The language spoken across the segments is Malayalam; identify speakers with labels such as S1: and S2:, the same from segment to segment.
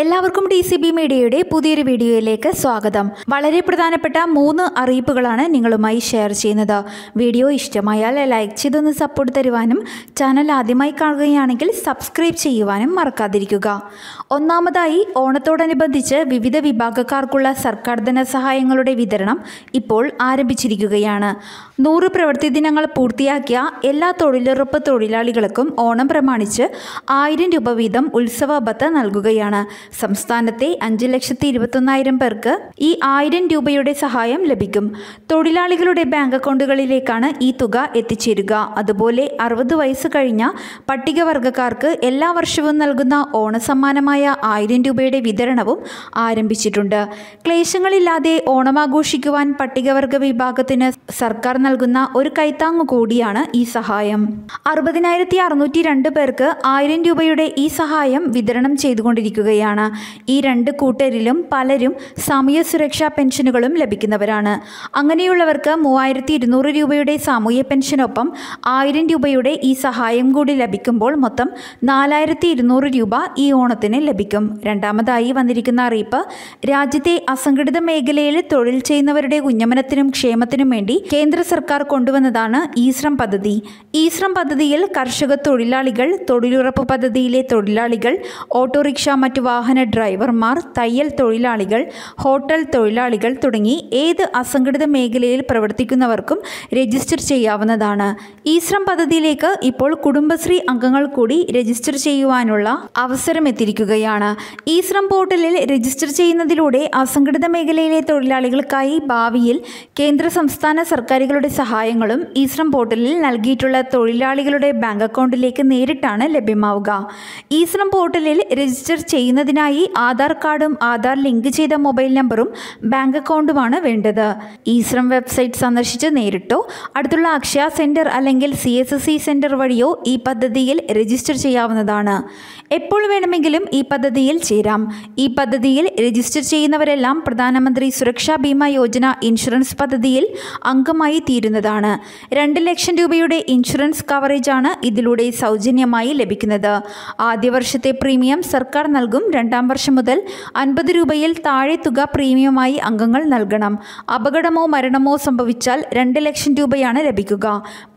S1: എല്ലാവർക്കും ടി സി ബി മീഡിയയുടെ പുതിയൊരു വീഡിയോയിലേക്ക് സ്വാഗതം. വളരെ പ്രധാനപ്പെട്ട മൂന്ന് അറിയിപ്പുകളാണ് നിങ്ങളുമായി ഷെയർ ചെയ്യുന്നത്. വീഡിയോ ഇഷ്ടമായാൽ ലൈക്ക് ചെയ്തൊന്ന് സപ്പോർട്ട് തരുവാനും ചാനൽ ആദ്യമായി കാണുകയാണെങ്കിൽ സബ്സ്ക്രൈബ് ചെയ്യുവാനും മറക്കാതിരിക്കുക. ഒന്നാമതായി ഓണത്തോടനുബന്ധിച്ച് വിവിധ വിഭാഗക്കാർക്കുള്ള സർക്കാർ ധനസഹായങ്ങളുടെ വിതരണം ഇപ്പോൾ ആരംഭിച്ചിരിക്കുകയാണ്. നൂറ് പ്രവൃത്തി ദിനങ്ങൾ പൂർത്തിയാക്കിയ എല്ലാ തൊഴിലുറപ്പ് തൊഴിലാളികൾക്കും ഓണം പ്രമാണിച്ച് ആയിരം രൂപ വീതം ഉത്സവ ബത്ത നൽകുകയാണ്. സംസ്ഥാനത്തെ അഞ്ച് ലക്ഷത്തി ഇരുപത്തൊന്നായിരം പേർക്ക് ഈ ആയിരം രൂപയുടെ സഹായം ലഭിക്കും. തൊഴിലാളികളുടെ ബാങ്ക് അക്കൗണ്ടുകളിലേക്കാണ് ഈ തുക എത്തിച്ചേരുക. അതുപോലെ അറുപത് വയസ്സ് കഴിഞ്ഞ പട്ടികവർഗക്കാർക്ക് എല്ലാ വർഷവും നൽകുന്ന ഓണസമ്മാനമായ ആയിരം രൂപയുടെ വിതരണവും ആരംഭിച്ചിട്ടുണ്ട്. ക്ലേശങ്ങളില്ലാതെ ഓണമാഘോഷിക്കുവാൻ പട്ടികവർഗ വിഭാഗത്തിന് സർക്കാർ നൽകുന്ന ഒരു കൈത്താങ്ങു കൂടിയാണ് ഈ സഹായം. അറുപതിനായിരത്തി അറുന്നൂറ്റി രണ്ട് പേർക്ക് ആയിരം രൂപയുടെ ഈ സഹായം വിതരണം ചെയ്തുകൊണ്ടിരിക്കുകയാണ്. ഈ രണ്ട് കൂട്ടരിലും പലരും സാമൂഹ്യ സുരക്ഷാ പെൻഷനുകളും ലഭിക്കുന്നവരാണ്. അങ്ങനെയുള്ളവർക്ക് മൂവായിരത്തി ഇരുന്നൂറ് രൂപയുടെ സാമൂഹ്യ പെൻഷനൊപ്പം ആയിരം രൂപയുടെ ഈ സഹായം കൂടി ലഭിക്കുമ്പോൾ മൊത്തം നാലായിരത്തി ഇരുന്നൂറ് രൂപ ഈ ഓണത്തിന് ലഭിക്കും. രണ്ടാമതായി വന്നിരിക്കുന്ന അറിയിപ്പ് രാജ്യത്തെ അസംഘടിത മേഖലയിൽ തൊഴിൽ ചെയ്യുന്നവരുടെ ഉന്നമനത്തിനും ക്ഷേമത്തിനും വേണ്ടി കേന്ദ്ര സർക്കാർ കൊണ്ടുവന്നതാണ് ഈശ്രം ശ്രം പദ്ധതി. ഈശ്രം ശ്രം പദ്ധതിയിൽ കർഷക തൊഴിലാളികൾ തൊഴിലുറപ്പ് പദ്ധതിയിലെ തൊഴിലാളികൾ ഓട്ടോറിക്ഷ മറ്റു വാഹന ഡ്രൈവർമാർ തയ്യൽ തൊഴിലാളികൾ ഹോട്ടൽ തൊഴിലാളികൾ തുടങ്ങി ഏത് അസംഘടിത മേഖലയിൽ പ്രവർത്തിക്കുന്നവർക്കും രജിസ്റ്റർ ചെയ്യാവുന്നതാണ്. ഈ ശ്രം പദ്ധതിയിലേക്ക് ഇപ്പോൾ കുടുംബശ്രീ അംഗങ്ങൾ കൂടി രജിസ്റ്റർ ചെയ്യുവാനുള്ള അവസരം എത്തിയിരിക്കുകയാണ്. ഈ ശ്രം പോർട്ടലിൽ രജിസ്റ്റർ ചെയ്യുന്നതിലൂടെ അസംഘടിത മേഖലയിലെ തൊഴിലാളികൾക്കായി ഭാവിയിൽ കേന്ദ്ര സംസ്ഥാന സർക്കാരുകളുടെ സഹായങ്ങളും ഈ ശ്രം പോർട്ടലിൽ നൽകിയിട്ടുള്ള തൊഴിലാളികളുടെ ബാങ്ക് അക്കൗണ്ടിലേക്ക് നേരിട്ടാണ് ലഭ്യമാവുക. ഈ ശ്രം പോർട്ടലിൽ രജിസ്റ്റർ ചെയ്യുന്നതിനായി ആധാർ കാർഡും ആധാർ ലിങ്ക് ചെയ്ത മൊബൈൽ നമ്പറും ബാങ്ക് അക്കൗണ്ടുമാണ് വേണ്ടത്. ഈ ശ്രം വെബ്സൈറ്റ് സന്ദർശിച്ച് നേരിട്ടോ? അടുത്തുള്ള അക്ഷയ സെന്റർ അല്ലെങ്കിൽ സി എസ് സി സെന്റർ വഴിയോ ഈ പദ്ധതിയിൽ രജിസ്റ്റർ ചെയ്യാവുന്നതാണ്. എപ്പോൾ വേണമെങ്കിലും ഈ പദ്ധതിയിൽ ചേരാം. ഈ പദ്ധതിയിൽ രജിസ്റ്റർ ചെയ്യുന്നവരെല്ലാം പ്രധാനമന്ത്രി സുരക്ഷാ ബീമ യോജന ഇൻഷുറൻസ് പദ്ധതിയിൽ അംഗമായി തീരുന്നതാണ്. രണ്ട് ലക്ഷം രൂപയുടെ ഇൻഷുറൻസ് കവറേജാണ് ഇതിലൂടെ സൗജന്യമായി ലഭിക്കുന്നത്. ആദ്യ വർഷത്തെ പ്രീമിയം സർക്കാർ നൽകും രണ്ടാം വർഷം മുതൽ അൻപത് രൂപയിൽ താഴെ തുക പ്രീമിയമായി അംഗങ്ങൾ നൽകണം. അപകടമോ മരണമോ സംഭവിച്ചാൽ രണ്ട് ലക്ഷം രൂപയാണ് ലഭിക്കുക.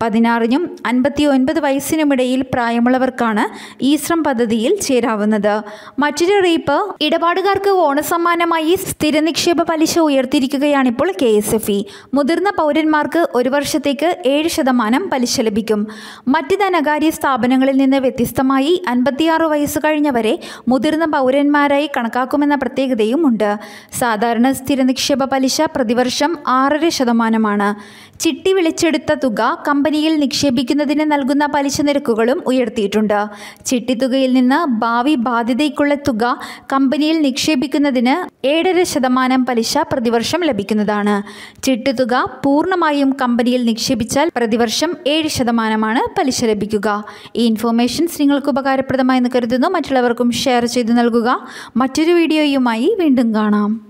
S1: പതിനാറിനും അൻപത്തി ഒൻപത് വയസ്സിനുമിടയിൽ പ്രായമുള്ളവർക്കാണ് ഈ ശ്രം പദ്ധതിയിൽ ചേരാവുന്നത്. മറ്റൊരു അറിയിപ്പ് ഇടപാടുകാർക്ക് ഓണസമ്മാനമായി സ്ഥിര നിക്ഷേപ പലിശ ഉയർത്തിയിരിക്കുകയാണിപ്പോൾ കെ എസ് എഫ് ഇ. മുതിർന്ന പൗരന്മാർക്ക് ഒരു വർഷത്തേക്ക് ഏഴ് ശതമാനം പലിശ ലഭിക്കും. മറ്റ് ധനകാര്യ സ്ഥാപനങ്ങളിൽ നിന്ന് വ്യത്യസ്തമായി അൻപത്തിയാറ് വയസ്സ് കഴിഞ്ഞവരെ മുതിർന്ന പൗരന്മാരായി കണക്കാക്കുമെന്ന പ്രത്യേകതയും ഉണ്ട് സാധാരണ സ്ഥിര നിക്ഷേപ പലിശ പ്രതിവർഷം ആറര ശതമാനമാണ്. ചിട്ടി വിളിച്ചെടുത്ത തുക കമ്പനിയിൽ നിക്ഷേപിക്കുന്നതിന് നൽകുന്ന പലിശ നിരക്കുകളും ഉയർത്തിയിട്ടുണ്ട്. ചിട്ടിത്തുകയിൽ നിന്ന് ഭാവി ബാധ്യതയ്ക്കുള്ള തുക കമ്പനിയിൽ നിക്ഷേപിക്കുന്നതിന് ഏഴര ശതമാനം പലിശ പ്രതിവർഷം ലഭിക്കുന്നതാണ്. ചിട്ടിത്തുക പൂർണമായും കമ്പനിയിൽ നിക്ഷേപിച്ചാൽ പ്രതിവർഷം ഏഴ് ശതമാനമാണ് പലിശ ലഭിക്കുക. ഈ ഇൻഫോർമേഷൻസ് നിങ്ങൾക്ക് ഉപകാരപ്രദമായെന്ന് കരുതുന്നു. മറ്റുള്ളവർക്കും ഷെയർ ചെയ്തു നൽകുക. മറ്റൊരു വീഡിയോയുമായി വീണ്ടും കാണാം.